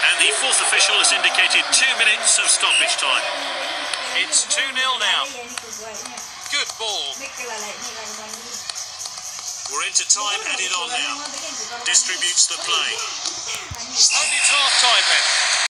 And the fourth official has indicated two minutes of stoppage time. It's 2-0 now. Good ball. We're into time added on now. Distributes the play.